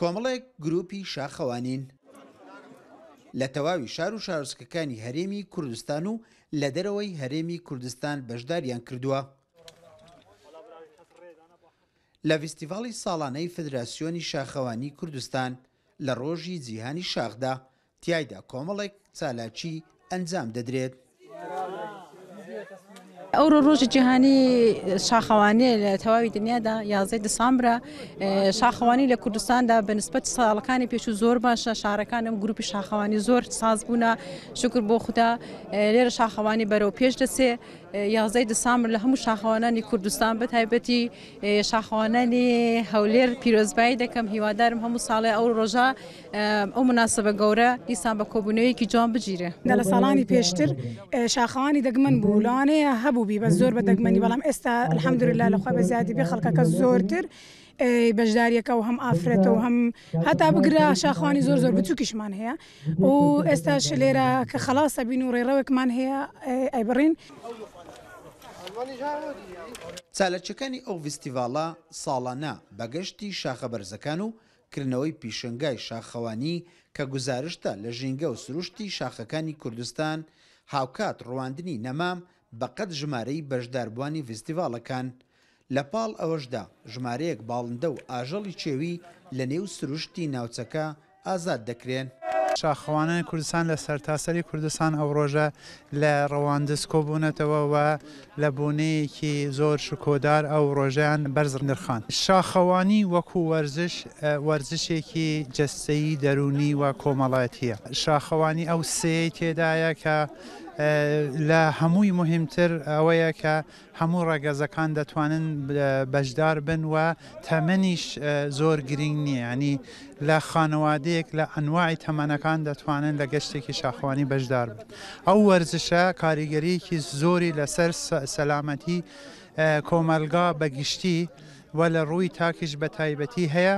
کۆمەڵێک گرووپی شاخەوانین لە تەواوی شار و شارۆچکەکانی هەرێمی کوردستان و لە دەرەوەی هەرێمی کوردستان بەشداریان کردووە لە ڤیستیڤاڵی ساڵانەی فدراسیۆنی شاخەوانی کوردستان لە ڕۆژی جیهانی شاخدا تیایدا کۆمەڵێک چالاکی ئەنجام دەدرێت. ئەوڕۆ ڕۆژی جیهانی شاخەوانیە لە تەواوی دنیادا یازدەی دسامبرە شاخەوانی لە کوردستاندا بە نسبەت ساڵەکانی پێش و زۆر باشە شارەکان ئەم گروپی شاخەوانی زۆر ساز بوونە شکر بۆ خوددا لێرە شاخەوانی بەرەو پێش دەسێ یازدەی دسامبر لە هەموو شاخەوانانی کوردستان بە تایبەتی شاخەوانانی هەولێر پیرۆزبایی دەکەم هیوادارم هەموو ساڵێ ئەو ڕۆژە ئەو مناسبە گەورە دیسان بە کۆبوونەوەیەکی جوان بگیرێ. دا لە ساڵانی پێشتر شاخەوانی دەگمەن بوو لەوانەیە هەبووبی بەس زۆر بە دەگمەنی بەڵام ئێستا الحمدللە لە خوا بە زیادی بێ خەڵکەکە زۆرتر بەشداریەکە و هەم ئافرەتە و هەم هەتا بگرە شاخوانی زۆر زۆر بچووکیشمان هەیە و ئێستاش لێرە کە خلاصە بین و ڕێڕەوێکمان هەیە ئەیبڕین. چالکیەکانی ئەو ڤیستیڤاڵە ساڵانە بە گەشتی شاخە بەرزەکان و کردنەوەی پیشەنگای شاخەوانی کە گوزارشتە لە ژینگە و سروشتی شاخەکانی کوردستان، هاوکات ڕواندنی نەمام بە قەد ژمارەی بەشداربووانی ڤیستیڤاڵەکان. لە پاڵ ئەوەشدا ژمارەیەک باڵندە و ئاژەڵی چێوی لە نێو سروشتی ناوچەکە ئازاد دەکرێن. شاخەوانانی کوردستان لە سەرتاسەری کوردستان ئەو ڕۆژە لە ڕەواندز کۆبوونەتەوە و لە بۆنەیەکی زۆر شکۆدار ئەو ڕۆژەیان بەرز نرخاند. شاخەوانی وەکو وەرزش، وەرزشێکی جەستەیی، دەروونی و کۆمەڵایەتییە. شاخەوانی ئەو سێیەی تێدایە کە لە هەمووی موهیمتر ئەوەیە کە هەموو ڕەگەزەکان دەتوانن بەشداربن و تەمەنیش زۆر گرینگ نییە یانی لە خانەوادەیەک لە ئەنواعی تەمەنەکان دەتوانن لە گەشتێکی شاخەوانی بەشدار بن ئەو وەرزشە کاریگەریەکی زۆری لەسەر سەلامەتی کۆمەلگا بە گشتی و لە ڕووی تاکیش بە تایبەتی هەیە.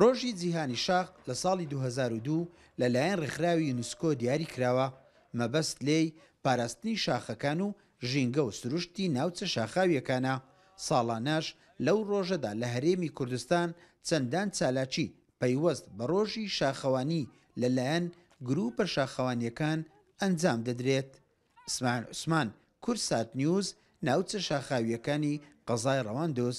ڕۆژی جیهانی شاخ لە ساڵی دوو هەزار و دوو لە لایەن ڕێکخراوی یونسکۆ دیاری کراوە، مەبەست لێی پاراستنی شاخەکان و ژینگە و سروشتی ناوچە شاخاوییەکانە، ساڵانەش لەو ڕۆژەدا لە هەرێمی کوردستان چەندان چالاکی پەیوەست بە ڕۆژی شاخەوانی لە لایەن گرووپە شاخەوانییەکان ئەنجام دەدرێت. ئیسماعیل عوسمان، کوردسات نیوز، ناوچە شاخاوییەکانی قەزای ڕەواندز.